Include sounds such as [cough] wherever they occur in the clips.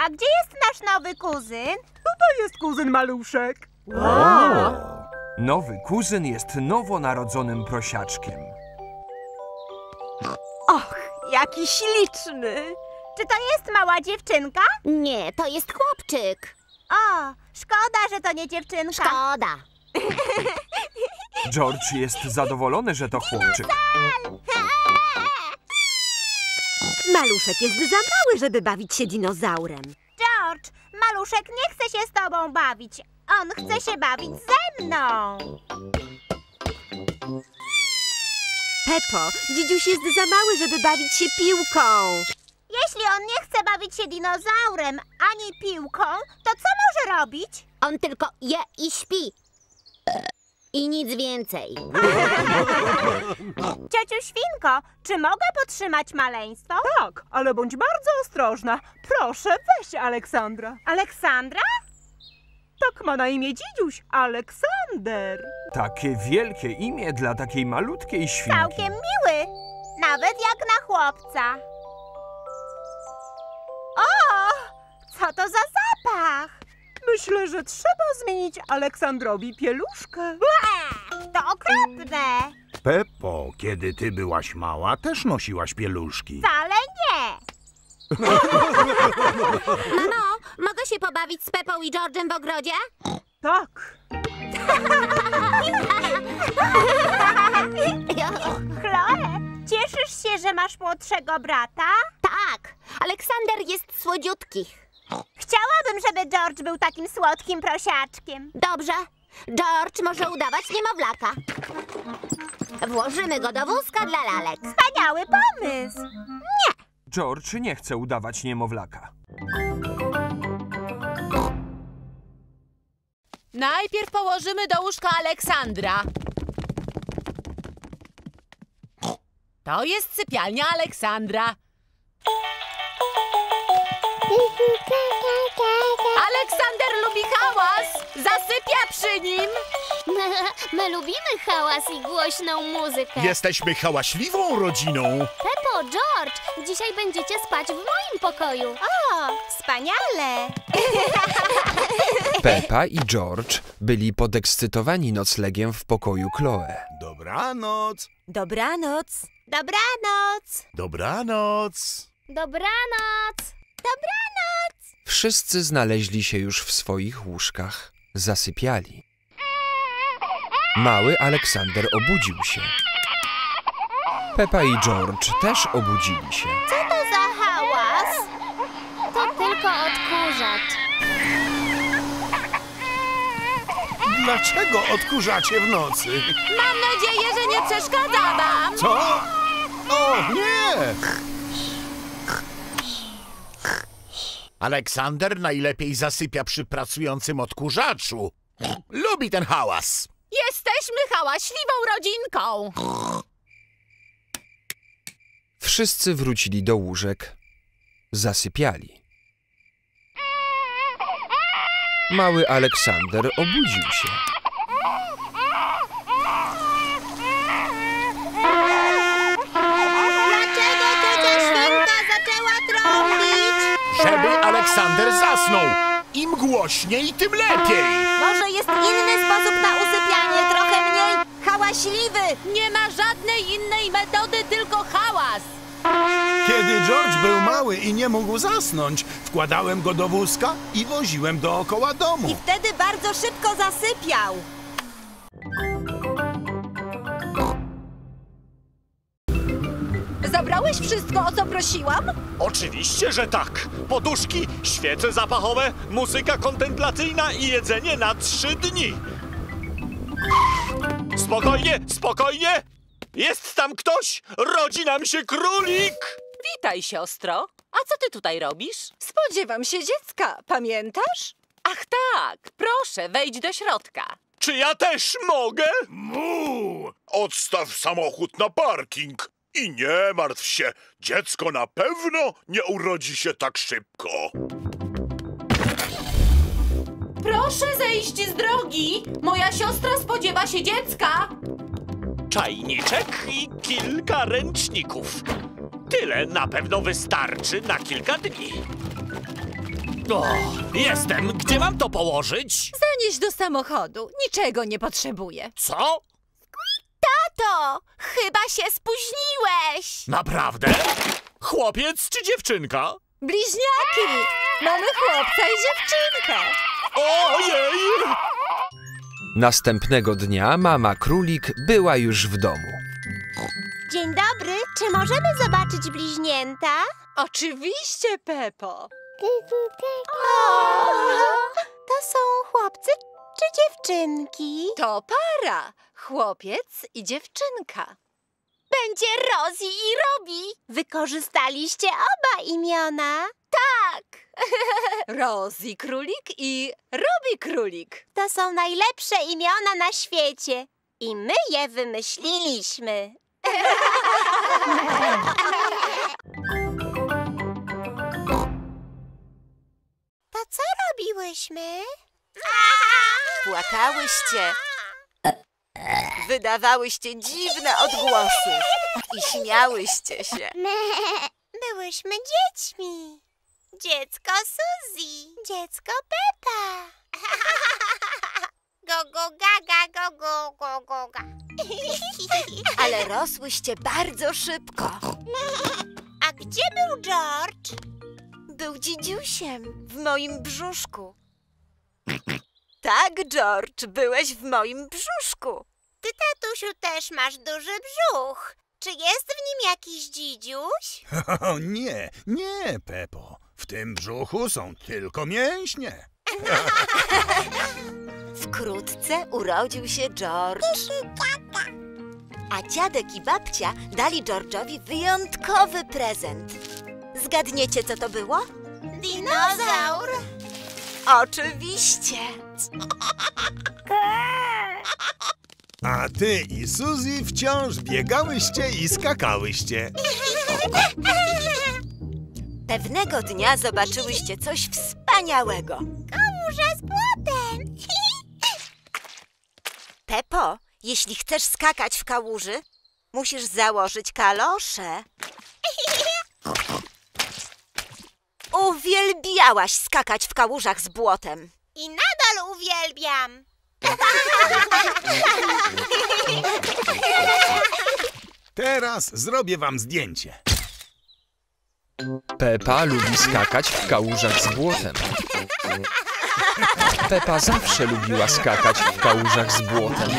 A gdzie jest nasz nowy kuzyn? To jest kuzyn maluszek. Nowy kuzyn jest nowonarodzonym prosiaczkiem. Och, jaki śliczny. Czy to jest mała dziewczynka? Nie, to jest chłopczyk. O, szkoda, że to nie dziewczynka. Szkoda. George jest zadowolony, że to chłopczyk. Maluszek jest za mały, żeby bawić się dinozaurem. George, maluszek nie chce się z tobą bawić. On chce się bawić ze mną. Pepo, dzidziuś jest za mały, żeby bawić się piłką. Jeśli on nie chce bawić się dinozaurem ani piłką, to co może robić? On tylko je i śpi. I nic więcej. [laughs] Ciociu Świnko, czy mogę podtrzymać maleństwo? Tak, ale bądź bardzo ostrożna. Proszę, weź Aleksandra. Aleksandra? Tak ma na imię dzidziuś, Aleksander. Takie wielkie imię dla takiej malutkiej świnki. Całkiem miły. Nawet jak na chłopca. O! Co to za zapach? Myślę, że trzeba zmienić Aleksandrowi pieluszkę. To okropne. Peppo, kiedy ty byłaś mała, też nosiłaś pieluszki. Wcale nie. Mamo, mogę się pobawić z Pepą i George'em w ogrodzie? Tak. Chloe, cieszysz się, że masz młodszego brata? tak, Aleksander jest słodziutki. Chciałabym, żeby George był takim słodkim prosiaczkiem. Dobrze, George może udawać niemowlaka. Włożymy go do wózka dla lalek. Wspaniały pomysł. George nie chce udawać niemowlaka. Najpierw położymy do łóżka Aleksandra. To jest sypialnia Aleksandra. Aleksander lubi hałas. Zasypia przy nim. My lubimy hałas i głośną muzykę. Jesteśmy hałaśliwą rodziną. Pepo, George, dzisiaj będziecie spać w moim pokoju. O, wspaniale. [laughs] Peppa i George byli podekscytowani noclegiem w pokoju Chloe. Dobranoc. Dobranoc. Dobranoc. Dobranoc. Dobranoc. Wszyscy znaleźli się już w swoich łóżkach. Zasypiali. Mały Aleksander obudził się. Peppa i George też obudzili się. Co to za hałas? To tylko odkurzacz. Dlaczego odkurzacie w nocy? Mam nadzieję, że nie przeszkadza wam. Co? O, nie! Aleksander najlepiej zasypia przy pracującym odkurzaczu. Lubi ten hałas. Jesteśmy hałaśliwą rodzinką. Wszyscy wrócili do łóżek. Zasypiali. Mały Aleksander obudził się. Aleksander zasnął. Im głośniej, tym lepiej. Może jest inny sposób na usypianie, trochę mniej hałaśliwy. Nie ma żadnej innej metody, tylko hałas. Kiedy George był mały i nie mógł zasnąć, wkładałem go do wózka i woziłem dookoła domu. Wtedy bardzo szybko zasypiał. Zabrałeś wszystko, o co prosiłam? Oczywiście, że tak. Poduszki, świece zapachowe, muzyka kontemplacyjna i jedzenie na trzy dni. Spokojnie, spokojnie! Jest tam ktoś? Rodzi nam się królik! Witaj, siostro. A co ty tutaj robisz? Spodziewam się dziecka, pamiętasz? Ach tak, proszę, wejdź do środka. Czy ja też mogę? Mu! Odstaw samochód na parking. I nie martw się, dziecko na pewno nie urodzi się tak szybko. Proszę zejść z drogi. Moja siostra spodziewa się dziecka. Czajniczek i kilka ręczników. Tyle na pewno wystarczy na kilka dni. O, jestem. Gdzie mam to położyć? Zanieś do samochodu. Niczego nie potrzebuję. Co? Tato, chyba się spóźniłeś. Naprawdę? Chłopiec czy dziewczynka? Bliźniaki! Mamy chłopca i dziewczynkę. Ojej! Następnego dnia mama królik była już w domu. Dzień dobry, czy możemy zobaczyć bliźnięta? Oczywiście, Pepo. O, to są chłopcy czy dziewczynki? To para. Chłopiec i dziewczynka. Będzie Rosie i Robi. Wykorzystaliście oba imiona. Tak. [laughs] Rosie Królik i Robi Królik. To są najlepsze imiona na świecie. I my je wymyśliliśmy. [laughs] To co robiłyśmy? Płakałyście. Wydawałyście dziwne odgłosy. I śmiałyście się. Byłyśmy dziećmi. Dziecko Suzy, dziecko Pepa. [laughs] Go, go, gaga, go, go, go, go, ga. [laughs] Ale rosłyście bardzo szybko. A gdzie był George? Był dzidziusiem w moim brzuszku. Tak, George, byłeś w moim brzuszku. Ty, tatusiu, też masz duży brzuch. Czy jest w nim jakiś dzidziuś? [laughs] O nie, nie, Pepo. W tym brzuchu są tylko mięśnie. [laughs] Wkrótce urodził się George. A dziadek i babcia dali George'owi wyjątkowy prezent. Zgadniecie, co to było? Dinozaur. Oczywiście. A ty i Suzy wciąż biegałyście i skakałyście. Pewnego dnia zobaczyłyście coś wspaniałego. Kałuża z błotem. Pepo, jeśli chcesz skakać w kałuży, musisz założyć kalosze. Uwielbiałaś skakać w kałużach z błotem. I nadal uwielbiam. Teraz zrobię wam zdjęcie. Pepa lubi skakać w kałużach z błotem. Pepa zawsze lubiła skakać w kałużach z błotem.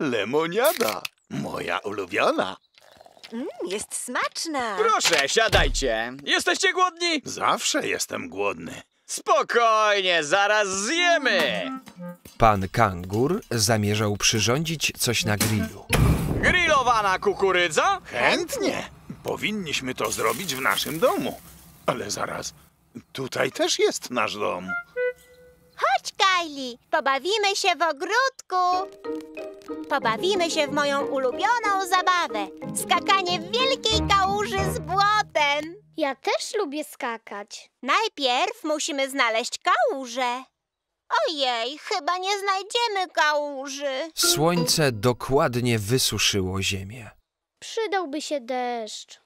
Lemoniada, moja ulubiona. Mm, jest smaczna. Proszę, siadajcie. Jesteście głodni? Zawsze jestem głodny. Spokojnie, zaraz zjemy. Pan kangur zamierzał przyrządzić coś na grillu. Grillowana kukurydza? Chętnie. Powinniśmy to zrobić w naszym domu. Ale zaraz, tutaj też jest nasz dom. Chodź, Kylie, pobawimy się w ogródku. Pobawimy się w moją ulubioną zabawę. Skakanie w wielkiej kałuży z błotem. Ja też lubię skakać. Najpierw musimy znaleźć kałużę. Ojej, chyba nie znajdziemy kałuży. Słońce dokładnie wysuszyło ziemię. Przydałby się deszcz.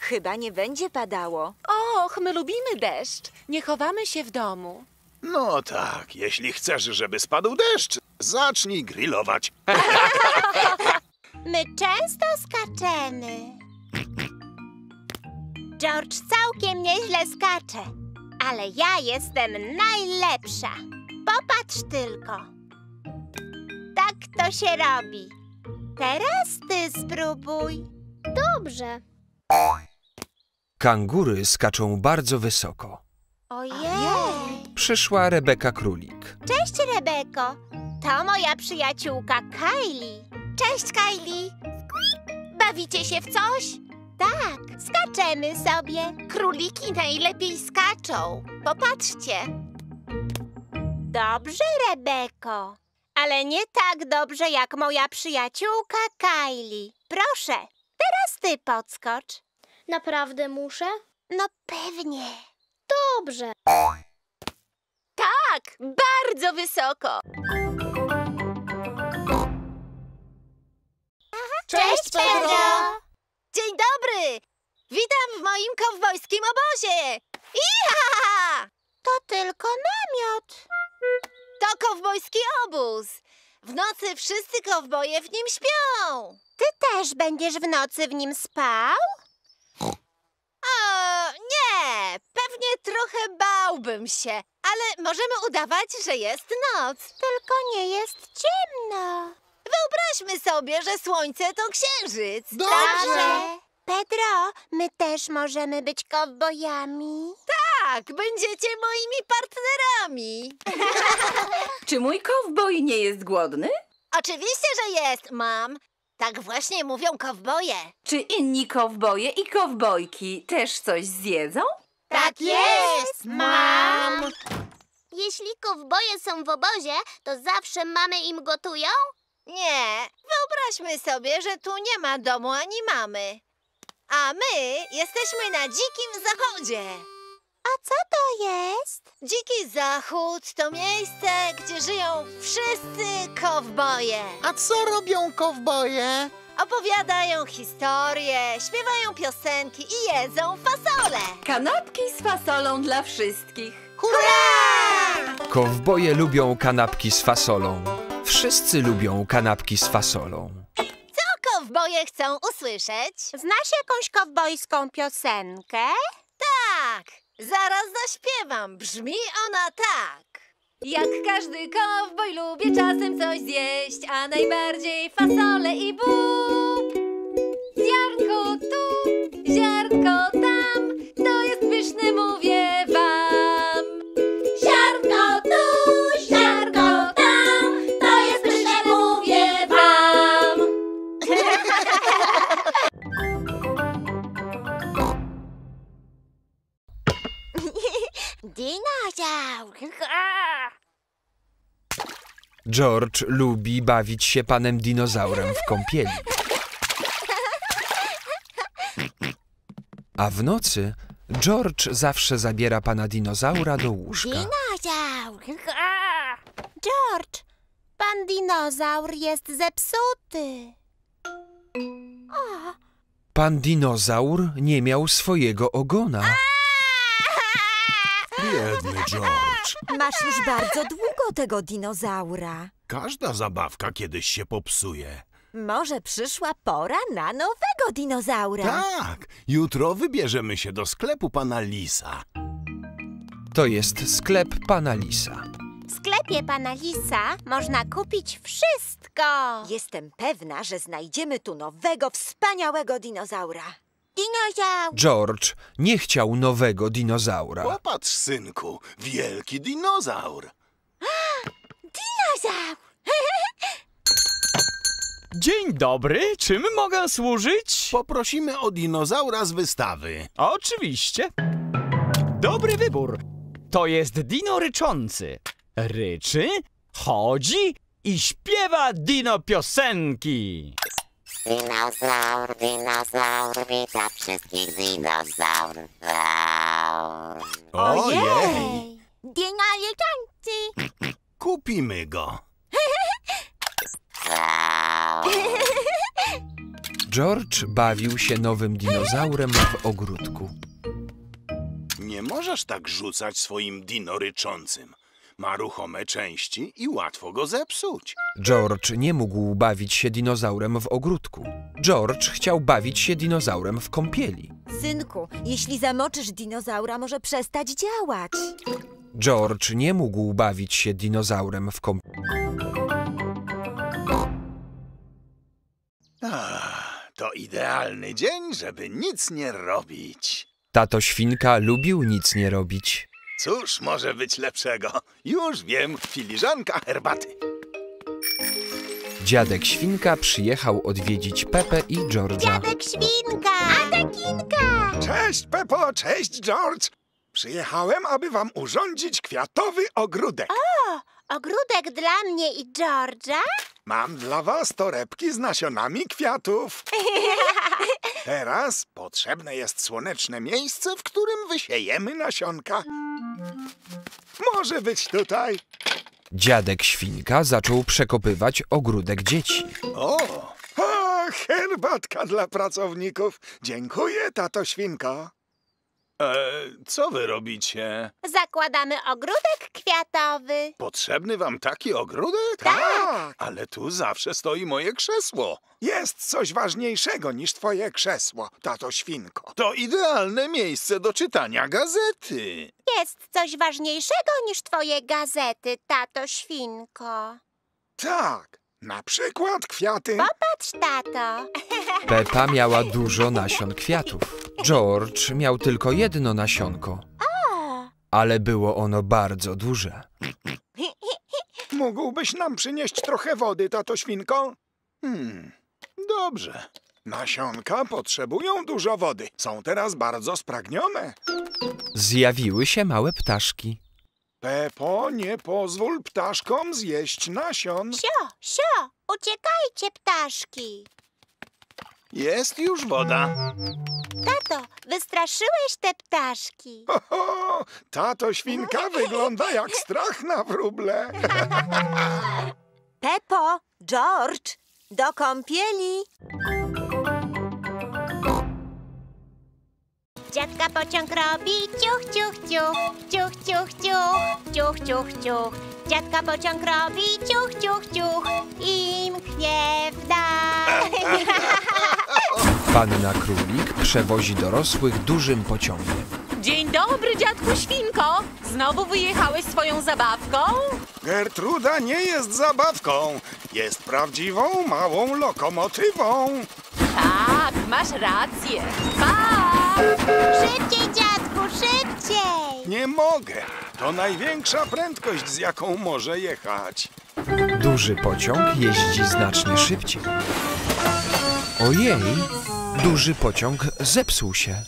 Chyba nie będzie padało. Och, my lubimy deszcz. Nie chowamy się w domu. No tak, jeśli chcesz, żeby spadł deszcz, zacznij grillować. My często skaczemy. George całkiem nieźle skacze, ale ja jestem najlepsza. Popatrz tylko. Tak to się robi. Teraz ty spróbuj. Dobrze. Kangury skaczą bardzo wysoko. Ojej. Przyszła Rebeka Królik. Cześć, Rebeko. To moja przyjaciółka Kylie. Cześć, Kylie. Bawicie się w coś? Tak, skaczemy sobie. Króliki najlepiej skaczą. Popatrzcie. Dobrze, Rebeko. Ale nie tak dobrze jak moja przyjaciółka Kylie. Proszę, teraz ty podskocz. Naprawdę muszę? No pewnie. Dobrze bardzo wysoko. Cześć, Pedro! Dzień dobry! Witam w moim kowbojskim obozie! Iha! To tylko namiot. To kowbojski obóz. W nocy wszyscy kowboje w nim śpią. Ty też będziesz w nocy w nim spał? O, nie! Pewnie trochę bałbym się, ale możemy udawać, że jest noc. Tylko nie jest ciemno. Wyobraźmy sobie, że słońce to księżyc. Dobrze. Pedro, my też możemy być kowbojami. Tak, będziecie moimi partnerami. [laughs] Czy mój kowboj nie jest głodny? Oczywiście, że jest, mam. Tak właśnie mówią kowboje. Czy inni kowboje i kowbojki też coś zjedzą? Tak jest, mam. Jeśli kowboje są w obozie, to zawsze mamy im gotują? Nie, wyobraźmy sobie, że tu nie ma domu ani mamy. A my jesteśmy na dzikim zachodzie. A co to jest? Dziki Zachód to miejsce, gdzie żyją wszyscy kowboje. A co robią kowboje? Opowiadają historie, śpiewają piosenki i jedzą fasole. Kanapki z fasolą dla wszystkich. Kowboje lubią kanapki z fasolą. Wszyscy lubią kanapki z fasolą. Co kowboje chcą usłyszeć? Znasz jakąś kowbojską piosenkę? Tak, zaraz zaśpiewam. Brzmi ona tak. Jak każdy kowboj lubię czasem coś zjeść, a najbardziej fasole i bób. Ziarnko tu, ziarnko tam, to jest pyszne, mówię Dinozaur. George lubi bawić się panem dinozaurem w kąpieli. A w nocy George zawsze zabiera pana dinozaura do łóżka. Dinozaur. George, pan dinozaur jest zepsuty. Pan dinozaur nie miał swojego ogona. Biedny George. Masz już bardzo długo tego dinozaura. Każda zabawka kiedyś się popsuje. Może przyszła pora na nowego dinozaura. Tak, jutro wybierzemy się do sklepu pana Lisa. To jest sklep pana Lisa. W sklepie pana Lisa można kupić wszystko. Jestem pewna, że znajdziemy tu nowego, wspaniałego dinozaura. Dinozaur. George nie chciał nowego dinozaura. Popatrz, synku, wielki dinozaur. Dinozaur. [laughs] Dzień dobry, czym mogę służyć? Poprosimy o dinozaura z wystawy. Oczywiście. Dobry wybór. To jest dino ryczący. Ryczy, chodzi i śpiewa dino piosenki. Dinozaur, dinozaur, wita wszystkich dinozaur. Ojej! Dinozaur. Kupimy go. George bawił się nowym dinozaurem w ogródku. Nie możesz tak rzucać swoim dino ryczącym. Ma ruchome części i łatwo go zepsuć. George nie mógł bawić się dinozaurem w ogródku. George chciał bawić się dinozaurem w kąpieli. Synku, jeśli zamoczysz dinozaura, może przestać działać. George nie mógł bawić się dinozaurem w kąpieli. To idealny dzień, żeby nic nie robić. Tato świnka lubił nic nie robić. Cóż może być lepszego? Już wiem, filiżanka herbaty. Dziadek świnka przyjechał odwiedzić Pepę i George'a. Dziadek świnka. Atakinka. Cześć, Pepo, cześć, George. Przyjechałem, aby wam urządzić kwiatowy ogródek. O, ogródek dla mnie i George'a? Mam dla was torebki z nasionami kwiatów. [laughs] Teraz potrzebne jest słoneczne miejsce, w którym wysiejemy nasionka. Może być tutaj. Dziadek świnka zaczął przekopywać ogródek dzieci. O, o herbatka dla pracowników. Dziękuję, tato świnko. E, co wy robicie? Zakładamy ogródek kwiatowy. Potrzebny wam taki ogródek? Tak. Ale tu zawsze stoi moje krzesło. Jest coś ważniejszego niż twoje krzesło, tato świnko. To idealne miejsce do czytania gazety. Jest coś ważniejszego niż twoje gazety, tato świnko. Tak, na przykład kwiaty. Popatrz, tato. [laughs] Pepa miała dużo nasion kwiatów. George miał tylko jedno nasionko, ale było ono bardzo duże. [laughs] Mógłbyś nam przynieść trochę wody, tato świnko? Hmm, dobrze. Nasionka potrzebują dużo wody. Są teraz bardzo spragnione. Zjawiły się małe ptaszki. Pepo, nie pozwól ptaszkom zjeść nasion. sio, sio, uciekajcie, ptaszki. Jest już woda. Tato, wystraszyłeś te ptaszki. Ho, ho, tato świnka [laughs] wygląda jak strach na wróble. [laughs] Pepo, George, do kąpieli. Dziadka pociąg robi ciuch, ciuch, ciuch, ciuch, ciuch, ciuch, ciuch, ciuch, ciuch. Dziadka pociąg robi ciuch, ciuch, ciuch i mknie w dal. [laughs] Panna Królik przewozi dorosłych dużym pociągiem. Dzień dobry, dziadku Świnko! Znowu wyjechałeś swoją zabawką? Gertruda nie jest zabawką. Jest prawdziwą, małą lokomotywą. Tak, masz rację. Pa! Szybciej, dziadku, szybciej. Nie mogę. To największa prędkość, z jaką może jechać. Duży pociąg jeździ znacznie szybciej. Ojej, duży pociąg zepsuł się.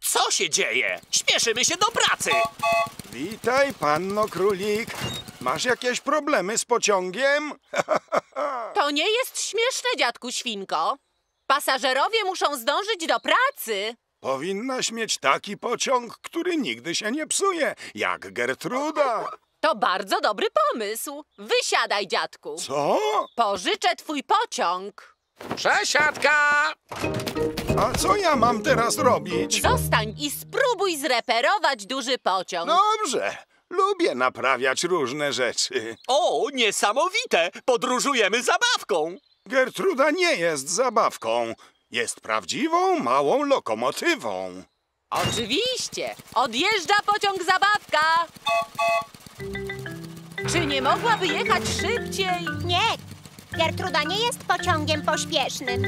Co się dzieje? Śpieszymy się do pracy! Witaj, panno królik. Masz jakieś problemy z pociągiem? [laughs] To nie jest śmieszne, dziadku Świnko. Pasażerowie muszą zdążyć do pracy. Powinnaś mieć taki pociąg, który nigdy się nie psuje, jak Gertruda. To bardzo dobry pomysł. Wysiadaj, dziadku. Co? Pożyczę twój pociąg. Przesiadka! A co ja mam teraz robić? Zostań i spróbuj zreperować duży pociąg. Dobrze. Lubię naprawiać różne rzeczy. O, niesamowite! Podróżujemy zabawką! Gertruda nie jest zabawką. Jest prawdziwą, małą lokomotywą. Oczywiście. Odjeżdża pociąg zabawka. Czy nie mogłaby jechać szybciej? Nie, Gertruda nie jest pociągiem pośpiesznym.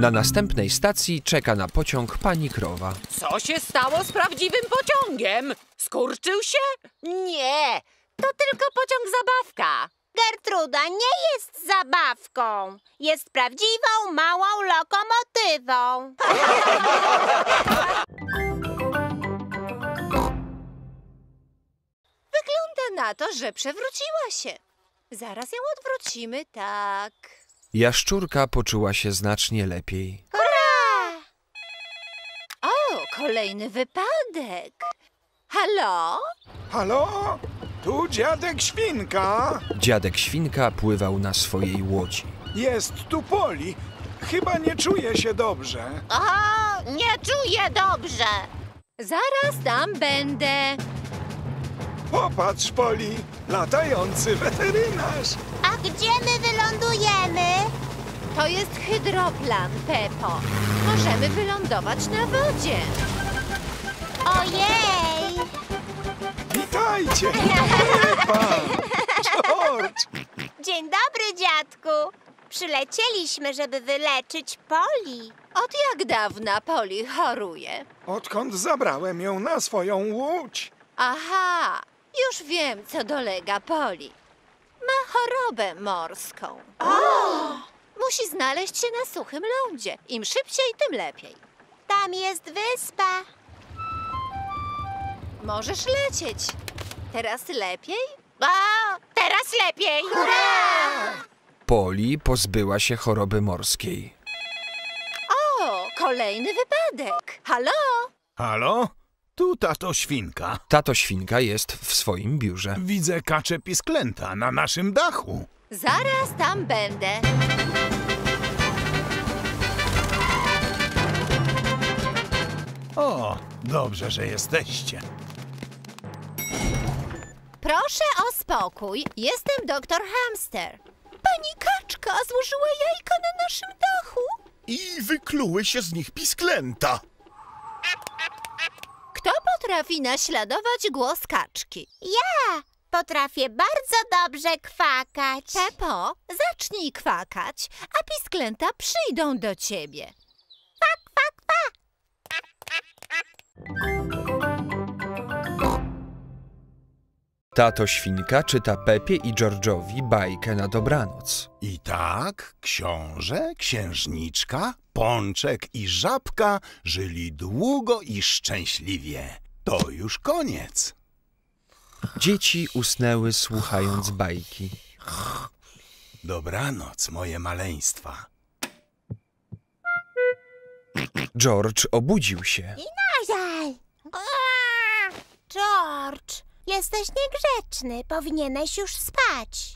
Na następnej stacji czeka na pociąg pani krowa. Co się stało z prawdziwym pociągiem? Skurczył się? Nie, to tylko pociąg zabawka. Gertruda nie jest zabawką. Jest prawdziwą, małą lokomotywą. [laughs] Wygląda na to, że przewróciła się. Zaraz ją odwrócimy, tak. Jaszczurka poczuła się znacznie lepiej. Hurra! O, kolejny wypadek. Halo? Halo? Tu dziadek Świnka. Dziadek Świnka pływał na swojej łodzi. Jest tu Poli. Chyba nie czuje się dobrze. O, nie czuję dobrze. Zaraz tam będę. Popatrz, Poli. Latający weterynarz. A gdzie my wylądujemy? To jest hydroplan, Pepo. Możemy wylądować na wodzie. Ojej! Witajcie. George. Dzień dobry, dziadku. Przylecieliśmy, żeby wyleczyć Poli. Od jak dawna Poli choruje? Odkąd zabrałem ją na swoją łódź? Aha, już wiem, co dolega Poli. Ma chorobę morską. Musi znaleźć się na suchym lądzie. Im szybciej, tym lepiej. Tam jest wyspa. Możesz lecieć. Teraz lepiej? O, teraz lepiej. Hurra! Poli pozbyła się choroby morskiej. O, kolejny wypadek. Halo? Halo? Tu tato świnka. Tato Świnka jest w swoim biurze. Widzę kacze pisklęta na naszym dachu. Zaraz tam będę. O, Dobrze, że jesteście. Proszę o spokój. Jestem doktor Hamster. Pani kaczka złożyła jajka na naszym dachu. I wykluły się z nich pisklęta. Kto potrafi naśladować głos kaczki? Ja potrafię bardzo dobrze kwakać. Pepo, zacznij kwakać, a pisklęta przyjdą do ciebie. Tato Świnka czyta Pepie i George'owi bajkę na dobranoc. I tak książę, księżniczka, pączek i żabka żyli długo i szczęśliwie. To już koniec. Dzieci usnęły słuchając bajki. Dobranoc, moje maleństwa. George obudził się. Dinozaj! George, jesteś niegrzeczny. Powinieneś już spać.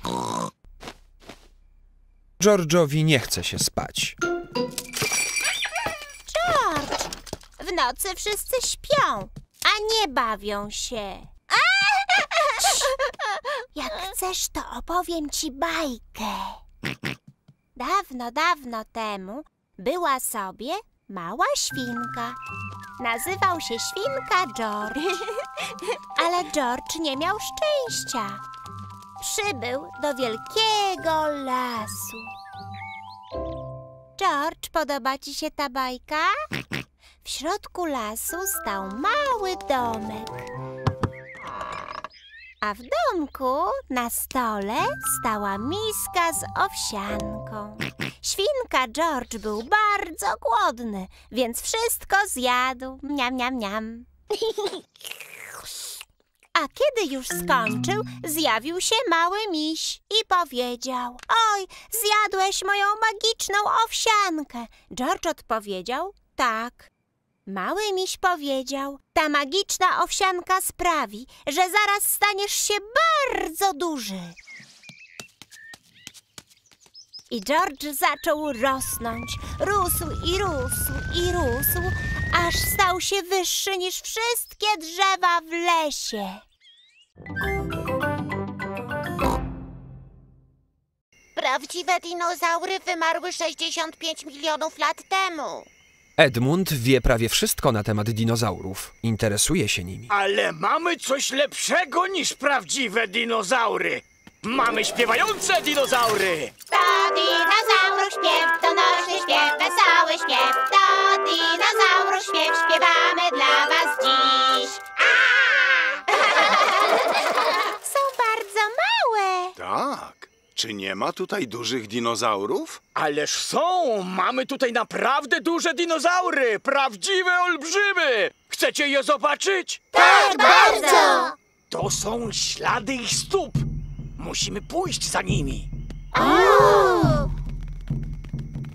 George'owi nie chce się spać. George, w nocy wszyscy śpią, a nie bawią się. Cii. Jak chcesz, to opowiem ci bajkę. Dawno, dawno temu była sobie mała świnka. Nazywał się świnka George. Ale George nie miał szczęścia. Przybył do wielkiego lasu. George, podoba ci się ta bajka? W środku lasu stał mały domek. A w domku na stole stała miska z owsianką. Świnka George był bardzo głodny, więc wszystko zjadł. Miam, miam, miam. [laughs] A kiedy już skończył, zjawił się mały miś i powiedział: Oj, zjadłeś moją magiczną owsiankę. George odpowiedział: Tak. Mały miś powiedział: Ta magiczna owsianka sprawi, że zaraz staniesz się bardzo duży. I George zaczął rosnąć. Rósł i rósł i rósł, aż stał się wyższy niż wszystkie drzewa w lesie. Prawdziwe dinozaury wymarły 65 milionów lat temu. Edmund wie prawie wszystko na temat dinozaurów. Interesuje się nimi. Ale mamy coś lepszego niż prawdziwe dinozaury. Mamy śpiewające dinozaury. To dinozaur śpiew, to nośny śpiew, wesoły śpiew. To dinozaur śpiew, śpiewamy dla was dziś. [laughs] Są bardzo małe. Tak. Czy nie ma tutaj dużych dinozaurów? Ależ są! Mamy tutaj naprawdę duże dinozaury! Prawdziwe olbrzymy! Chcecie je zobaczyć? Tak, bardzo. To są ślady ich stóp. Musimy pójść za nimi.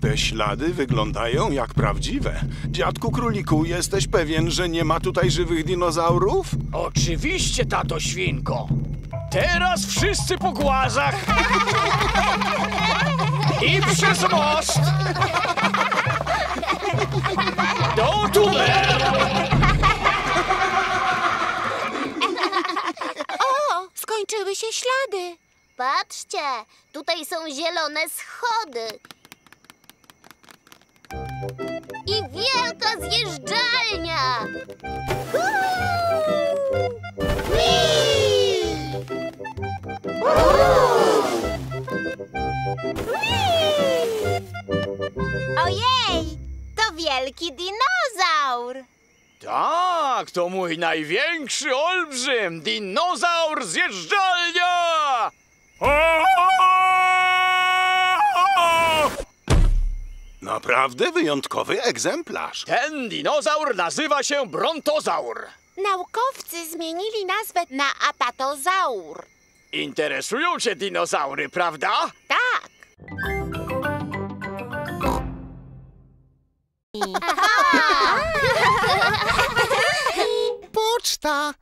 Te ślady wyglądają jak prawdziwe. Dziadku króliku, jesteś pewien, że nie ma tutaj żywych dinozaurów? Oczywiście, tato świnko. Teraz wszyscy po głazach. I przez most. Do tunelu. O, skończyły się ślady. Patrzcie, tutaj są zielone schody. I wielka zjeżdżalnia. Ojej, to wielki dinozaur. Tak, to mój największy olbrzym, dinozaur zjeżdżalnia! Naprawdę wyjątkowy egzemplarz. Ten dinozaur nazywa się brontozaur. Naukowcy zmienili nazwę na apatozaur. Interesują cię dinozaury, prawda? Tak. [laughs] Poczta!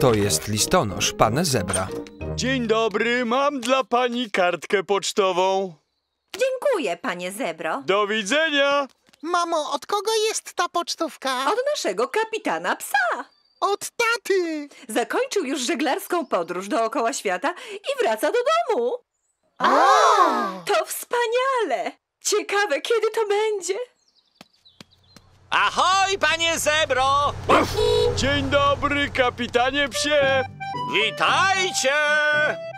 To jest listonosz, pan Zebra. Dzień dobry, mam dla pani kartkę pocztową. Dziękuję, panie zebro. Do widzenia! Mamo, od kogo jest ta pocztówka? Od naszego kapitana psa. Od taty. Zakończył już żeglarską podróż dookoła świata i wraca do domu. To wspaniale! Ciekawe, kiedy to będzie. Ahoj, panie zebro! Dzień dobry, kapitanie psie! Witajcie!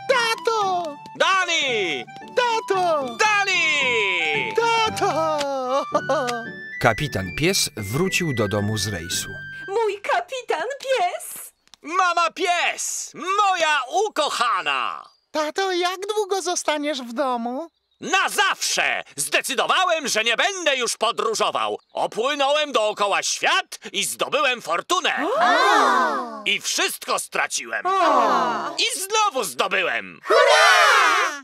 Tato! Dani! Tato! Dani! Tato! Kapitan pies wrócił do domu z rejsu. Mój kapitan pies! Mama pies! Moja ukochana! Tato, jak długo zostaniesz w domu? Na zawsze! Zdecydowałem, że nie będę już podróżował. Opłynąłem dookoła świat i zdobyłem fortunę. I wszystko straciłem. I znowu zdobyłem. Ech,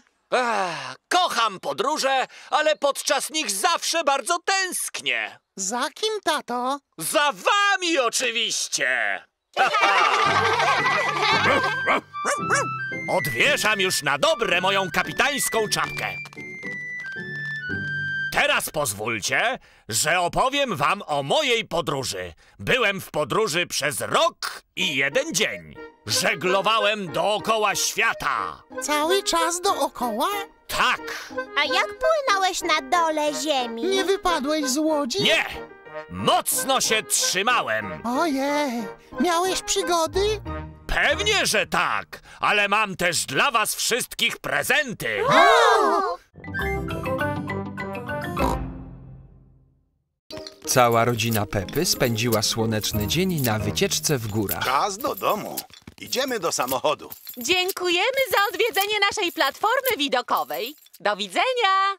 kocham podróże, ale podczas nich zawsze bardzo tęsknię. Za kim, tato? Za wami oczywiście! [laughs] Odwieszam już na dobre moją kapitańską czapkę. Teraz pozwólcie, że opowiem wam o mojej podróży. Byłem w podróży przez rok i jeden dzień. Żeglowałem dookoła świata. Cały czas dookoła? Tak, A jak płynąłeś na dole ziemi? Nie wypadłeś z łodzi? nie! Mocno się trzymałem. Ojej, miałeś przygody? Pewnie, że tak, ale mam też dla was wszystkich prezenty. Cała rodzina Pepy spędziła słoneczny dzień na wycieczce w górach. Czas do domu. Idziemy do samochodu. Dziękujemy za odwiedzenie naszej platformy widokowej. Do widzenia!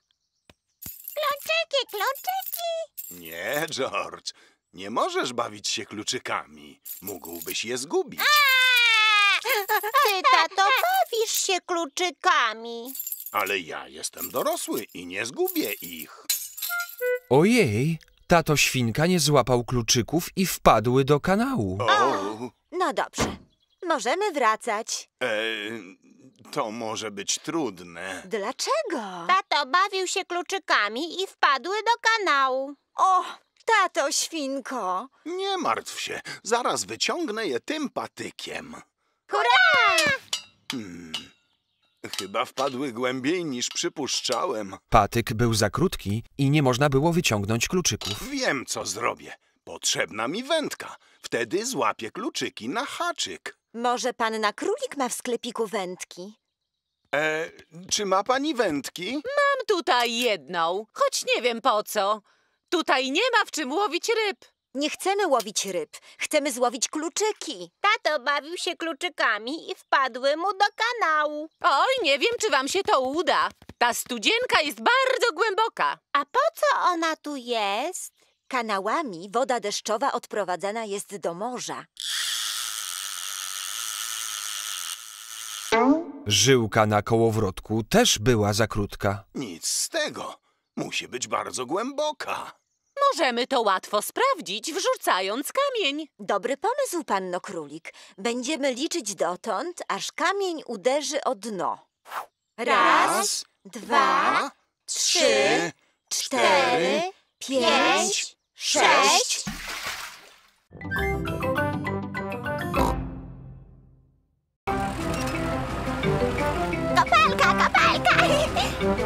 Klączyki, klączyki! Nie, George. Nie możesz bawić się kluczykami. Mógłbyś je zgubić. Ty, tato, bawisz się kluczykami. Ale ja jestem dorosły i nie zgubię ich. Ojej, tato świnka nie złapał kluczyków i wpadły do kanału. O, No dobrze. Możemy wracać. e, to może być trudne. Dlaczego? Tato bawił się kluczykami i wpadły do kanału. O, tato świnko. Nie martw się. Zaraz wyciągnę je tym patykiem. Hurra! Hmm. Chyba wpadły głębiej niż przypuszczałem. Patyk był za krótki i nie można było wyciągnąć kluczyków. Wiem, co zrobię. Potrzebna mi wędka. Wtedy złapię kluczyki na haczyk. Może panna królik ma w sklepiku wędki? E, czy ma pani wędki? Mam tutaj jedną, choć nie wiem po co. Tutaj nie ma w czym łowić ryb. Nie chcemy łowić ryb. Chcemy złowić kluczyki. Tato bawił się kluczykami i wpadły mu do kanału. Oj, nie wiem, czy wam się to uda. Ta studzienka jest bardzo głęboka. A po co ona tu jest? Kanałami woda deszczowa odprowadzana jest do morza. Żyłka na kołowrotku też była za krótka. Nic z tego. Musi być bardzo głęboka. Możemy to łatwo sprawdzić, wrzucając kamień. Dobry pomysł, panno królik. Będziemy liczyć dotąd, aż kamień uderzy o dno. Raz, dwa, trzy, cztery, pięć, sześć.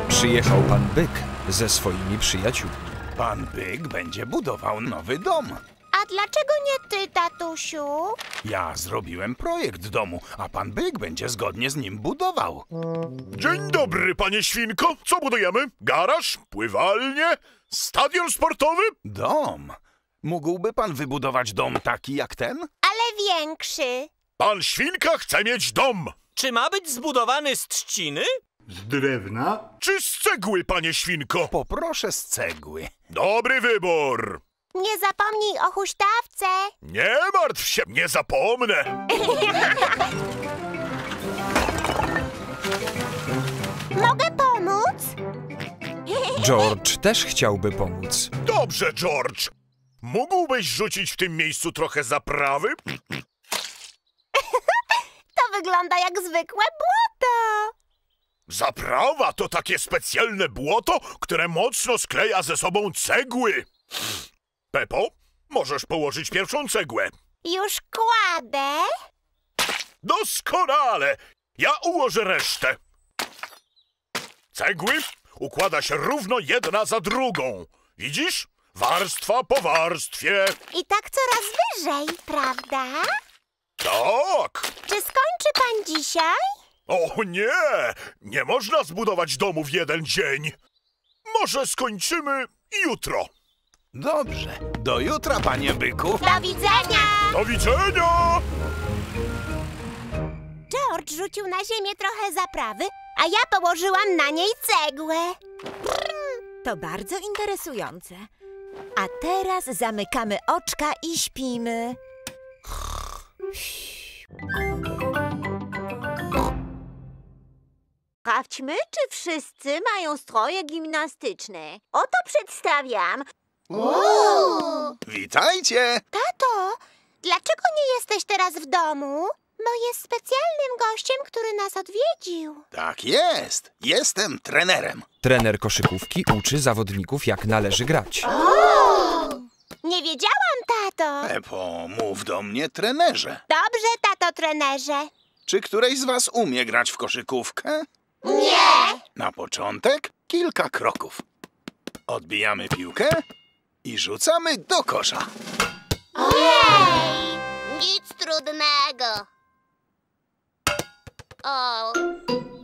Przyjechał pan Byk ze swoimi przyjaciółmi. Pan Byk będzie budował nowy dom. A dlaczego nie ty, tatusiu? Ja zrobiłem projekt domu, a pan Byk będzie zgodnie z nim budował. Dzień dobry, panie świnko. Co budujemy? Garaż? Pływalnię? Stadion sportowy? Dom. Mógłby pan wybudować dom taki jak ten? Ale większy. Pan świnka chce mieć dom. Czy ma być zbudowany z trzciny? Z drewna? Czy z cegły, panie świnko? Poproszę z cegły. Dobry wybór. Nie zapomnij o huśtawce. Nie martw się, nie zapomnę. [laughs] Mogę pomóc? George też chciałby pomóc. Dobrze, George. Mógłbyś rzucić w tym miejscu trochę zaprawy? [laughs] To wygląda jak zwykłe błoto. Zaprawa to takie specjalne błoto, które mocno skleja ze sobą cegły. Pepo, możesz położyć pierwszą cegłę. Już kładę. Doskonale! Ja ułożę resztę. Cegły układa się równo jedna za drugą. Widzisz? Warstwa po warstwie. I tak coraz wyżej, prawda? Tak! Czy skończy pan dzisiaj? O nie! Nie można zbudować domu w jeden dzień. Może skończymy jutro. Dobrze. Do jutra, panie byku. Do widzenia! Do widzenia! George rzucił na ziemię trochę zaprawy, a ja położyłam na niej cegłę. To bardzo interesujące. A teraz zamykamy oczka i śpimy. Sprawdźmy, czy wszyscy mają stroje gimnastyczne. Oto przedstawiam. Witajcie! Tato, dlaczego nie jesteś teraz w domu? Bo jest specjalnym gościem, który nas odwiedził. Tak jest. Jestem trenerem. Trener koszykówki uczy zawodników, jak należy grać. Nie wiedziałam, tato. Pepo, mów do mnie trenerze. Dobrze, tato trenerze. Czy któreś z was umie grać w koszykówkę? Nie. Na początek kilka kroków. Odbijamy piłkę i rzucamy do kosza. Ojej! Nic trudnego. O,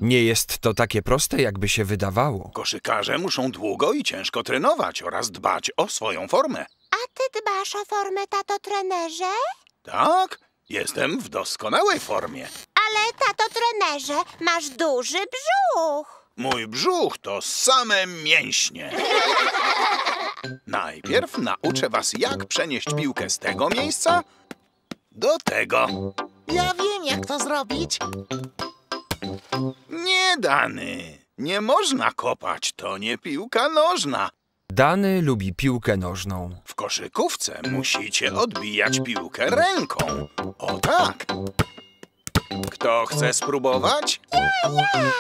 Nie jest to takie proste, jakby się wydawało. Koszykarze muszą długo i ciężko trenować oraz dbać o swoją formę. A ty dbasz o formę, tato trenerze? Tak, jestem w doskonałej formie. Ale, tato trenerze, masz duży brzuch. Mój brzuch to same mięśnie. Najpierw nauczę was, jak przenieść piłkę z tego miejsca do tego. Ja wiem, jak to zrobić. Nie, Dany. Nie można kopać, to nie piłka nożna. Dany lubi piłkę nożną. W koszykówce musicie odbijać piłkę ręką. O tak. Kto chce spróbować? Ja, ja.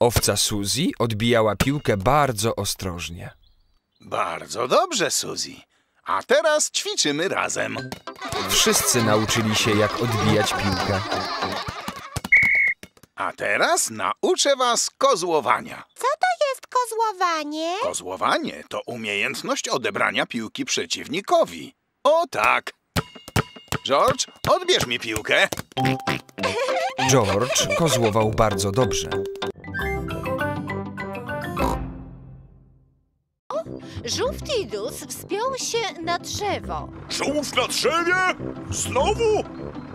Owca Suzy odbijała piłkę bardzo ostrożnie. Bardzo dobrze, Suzy. A teraz ćwiczymy razem. Wszyscy nauczyli się, jak odbijać piłkę. A teraz nauczę was kozłowania. Co to jest kozłowanie? Kozłowanie to umiejętność odebrania piłki przeciwnikowi. O tak. George, odbierz mi piłkę. George kozłował bardzo dobrze. Żółw Tidus wspiął się na drzewo. Żółw na drzewie? Znowu?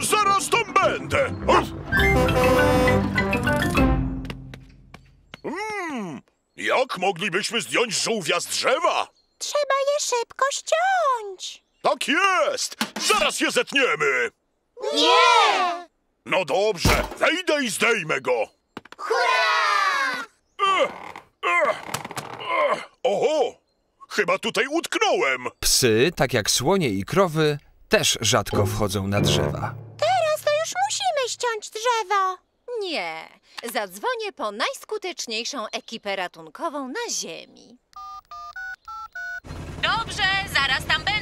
Zaraz tam będę. Hmm, jak moglibyśmy zdjąć żółwia z drzewa? Trzeba je szybko ściąć. Tak jest! Zaraz je zetniemy! Nie! No dobrze, wejdę i zdejmę go. Hurra! Ech, ech, ech. Oho! Chyba tutaj utknąłem. Psy, tak jak słonie i krowy, też rzadko wchodzą na drzewa. Teraz to już musimy ściąć drzewo. Nie, zadzwonię po najskuteczniejszą ekipę ratunkową na Ziemi. Dobrze, zaraz tam będę.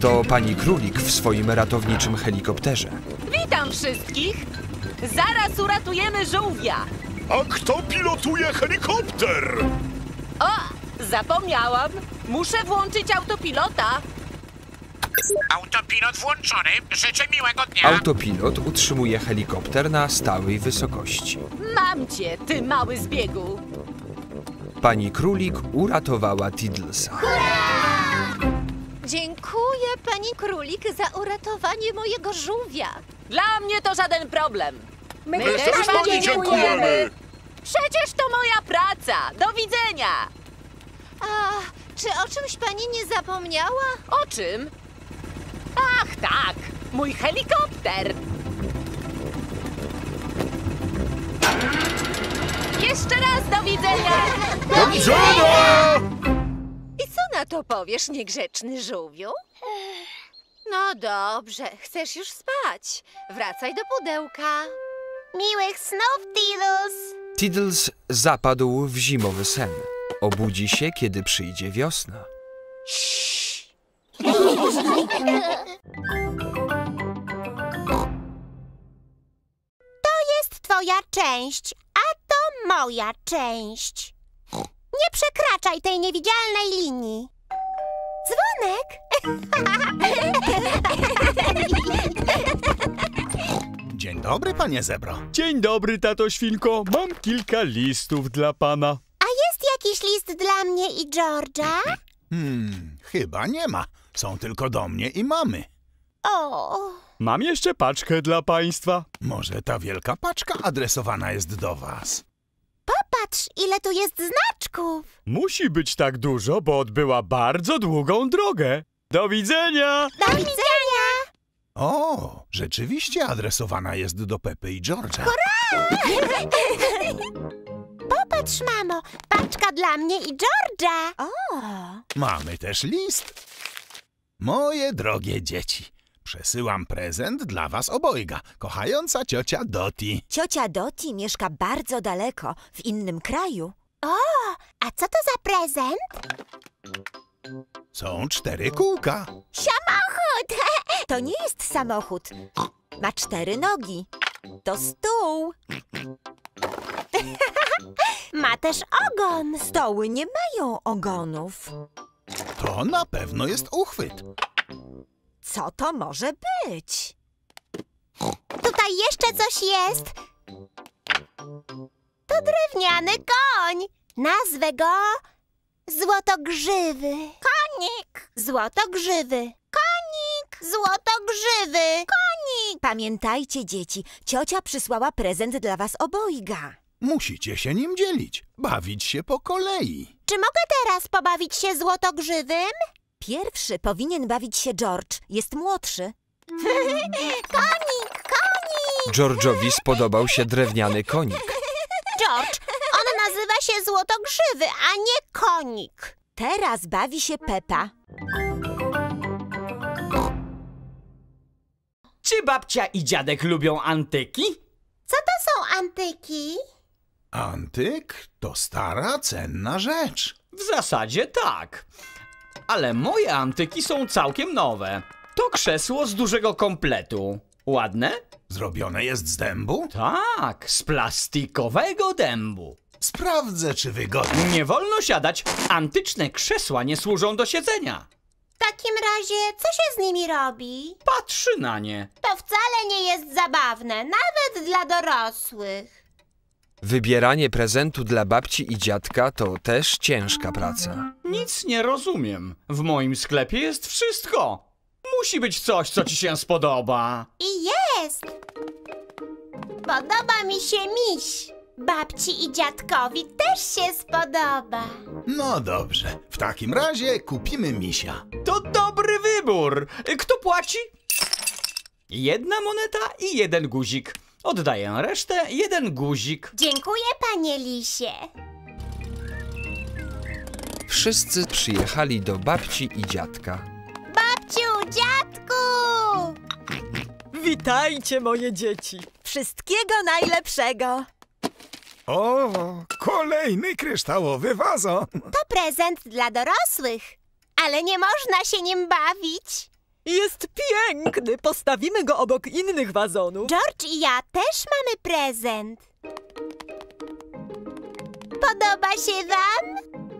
To pani królik w swoim ratowniczym helikopterze. Witam wszystkich! Zaraz uratujemy żółwia! A kto pilotuje helikopter? O, zapomniałam! Muszę włączyć autopilota! Autopilot włączony. Życzę miłego dnia. Autopilot utrzymuje helikopter na stałej wysokości. Mam cię, ty mały zbiegu! Pani królik uratowała Tiddlesa. Dziękuję, pani królik, za uratowanie mojego żółwia. Dla mnie to żaden problem. My też pani dziękujemy. Przecież to moja praca! Do widzenia! A czy o czymś pani nie zapomniała? O czym? Ach, tak! Mój helikopter! Jeszcze raz do widzenia! Do widzenia! Na to powiesz, niegrzeczny żółwiu? No dobrze, chcesz już spać. Wracaj do pudełka. Miłych snów, Tidus. Tiddles zapadł w zimowy sen. Obudzi się, kiedy przyjdzie wiosna. To jest twoja część, a to moja część. Nie przekraczaj tej niewidzialnej linii. Dzwonek! Dzień dobry, panie zebro. Dzień dobry, tato świnko. Mam kilka listów dla pana. A jest jakiś list dla mnie i George'a? Hmm, chyba nie ma. Są tylko do mnie i mamy. O, Mam jeszcze paczkę dla państwa. Może ta wielka paczka adresowana jest do was. Popatrz, ile tu jest znaczków. Musi być tak dużo, bo odbyła bardzo długą drogę. Do widzenia! Do widzenia! O, rzeczywiście adresowana jest do Pepy i George'a. [laughs] Popatrz, mamo, paczka dla mnie i George'a. O, Mamy też list. Moje drogie dzieci, przesyłam prezent dla was obojga. Kochająca ciocia Doti. Ciocia Doti mieszka bardzo daleko, w innym kraju. o, a co to za prezent? Są cztery kółka. Samochód! [laughs] To nie jest samochód. Ma cztery nogi. To stół. [laughs] Ma też ogon. Stoły nie mają ogonów. To na pewno jest uchwyt. Co to może być? Tutaj jeszcze coś jest. To drewniany koń. Nazwę go Złotogrzywy. Konik. Złotogrzywy. Konik. Złotogrzywy. Konik. Pamiętajcie, dzieci, ciocia przysłała prezent dla was obojga. Musicie się nim dzielić, bawić się po kolei. Czy mogę teraz pobawić się Złotogrzywym? Pierwszy powinien bawić się George, jest młodszy. [laughs] konik, konik. George'owi spodobał się drewniany konik. George, on nazywa się Złotogrzywy, a nie konik. Teraz bawi się Pepa. Czy babcia i dziadek lubią antyki? Co to są antyki? Antyk to stara, cenna rzecz. W zasadzie tak. Ale moje antyki są całkiem nowe. To krzesło z dużego kompletu. Ładne? Zrobione jest z dębu? Tak, z plastikowego dębu. Sprawdzę, czy wygodnie. Nie wolno siadać. Antyczne krzesła nie służą do siedzenia. W takim razie, co się z nimi robi? Patrzy na nie. To wcale nie jest zabawne, nawet dla dorosłych. Wybieranie prezentu dla babci i dziadka to też ciężka praca. Nic nie rozumiem. W moim sklepie jest wszystko. Musi być coś, co ci się spodoba. I jest! Podoba mi się miś. Babci i dziadkowi też się spodoba. No dobrze, w takim razie kupimy misia. To dobry wybór. Kto płaci? Jedna moneta i jeden guzik. Oddaję resztę, jeden guzik. Dziękuję, panie lisie. Wszyscy przyjechali do babci i dziadka. Babciu, dziadku! Witajcie, moje dzieci. Wszystkiego najlepszego. O, kolejny kryształowy wazon. To prezent dla dorosłych, ale nie można się nim bawić. Jest piękny. Postawimy go obok innych wazonów. George i ja też mamy prezent. Podoba się wam?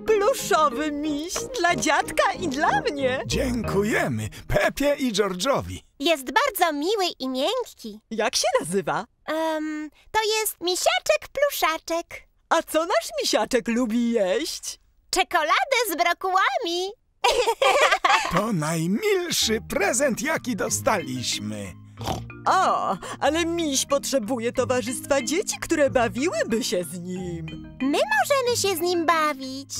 Pluszowy miś dla dziadka i dla mnie. Dziękujemy Pepie i George'owi. Jest bardzo miły i miękki. Jak się nazywa? Um, to jest misiaczek pluszaczek. A co nasz misiaczek lubi jeść? Czekoladę z brokułami. To najmilszy prezent, jaki dostaliśmy. O, ale miś potrzebuje towarzystwa dzieci, które bawiłyby się z nim. My możemy się z nim bawić.